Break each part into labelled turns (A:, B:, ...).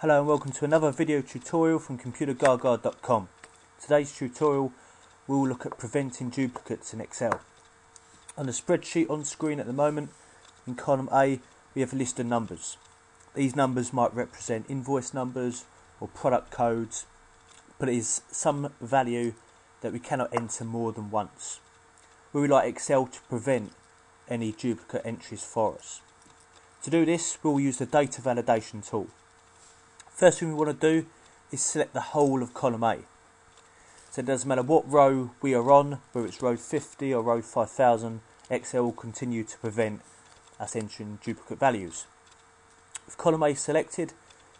A: Hello and welcome to another video tutorial from ComputerGaga.com. Today's tutorial we will look at preventing duplicates in Excel. On the spreadsheet on screen at the moment, in column A, we have a list of numbers. These numbers might represent invoice numbers or product codes, but it is some value that we cannot enter more than once. We would like Excel to prevent any duplicate entries for us. To do this, we'll use the data validation tool. First thing we want to do is select the whole of column A. So it doesn't matter what row we are on, whether it's row 50 or row 5000, Excel will continue to prevent us entering duplicate values. With column A selected,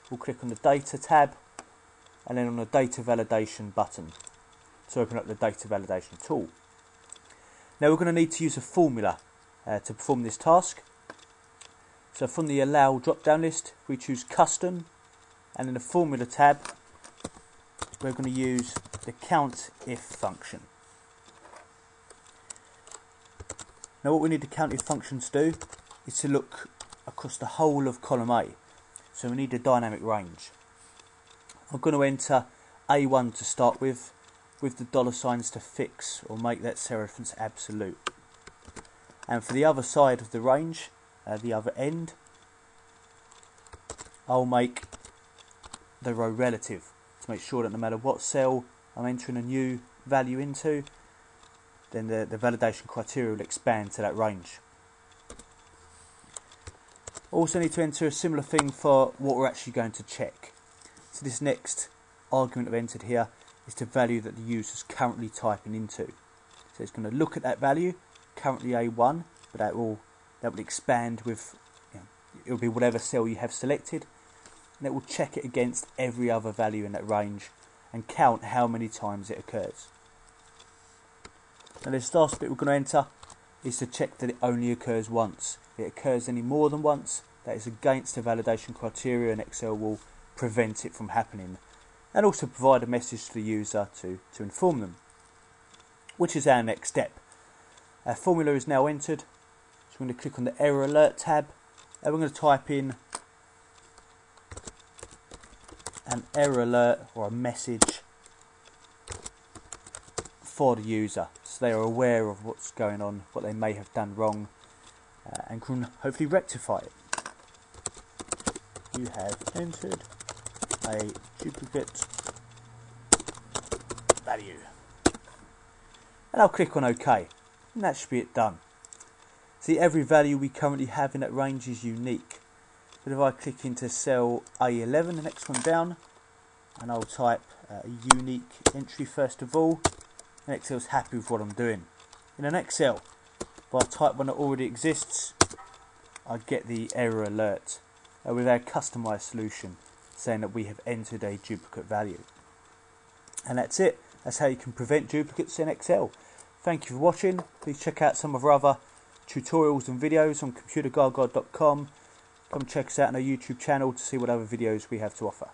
A: we'll click on the Data tab and then on the Data Validation button to open up the Data Validation tool. Now we're going to need to use a formula uh, to perform this task. So from the Allow drop-down list, we choose Custom and in the formula tab we're going to use the count if function. Now what we need the count if function to do is to look across the whole of column A. So we need a dynamic range. I'm going to enter A1 to start with, with the dollar signs to fix or make that cell reference absolute. And for the other side of the range, uh, the other end, I'll make the row relative to make sure that no matter what cell I'm entering a new value into, then the, the validation criteria will expand to that range. Also need to enter a similar thing for what we're actually going to check. So this next argument I've entered here is the value that the user is currently typing into. So it's going to look at that value, currently A1, but that will that will expand with you know, it will be whatever cell you have selected and it will check it against every other value in that range and count how many times it occurs. Now this last bit we're going to enter is to check that it only occurs once. If it occurs any more than once, that is against the validation criteria and Excel will prevent it from happening and also provide a message to the user to, to inform them, which is our next step. Our formula is now entered, so we're going to click on the error alert tab and we're going to type in an error alert or a message for the user so they are aware of what's going on, what they may have done wrong, uh, and can hopefully rectify it. You have entered a duplicate value. And I'll click on OK, and that should be it done. See, every value we currently have in that range is unique. But if I click into cell A11, the next one down, and I'll type uh, a unique entry first of all, and Excel's happy with what I'm doing. In an Excel, if I type one that already exists, I get the error alert uh, with our customized solution saying that we have entered a duplicate value. And that's it. That's how you can prevent duplicates in Excel. Thank you for watching. Please check out some of our other tutorials and videos on computergaga.com. Come check us out on our YouTube channel to see what other videos we have to offer.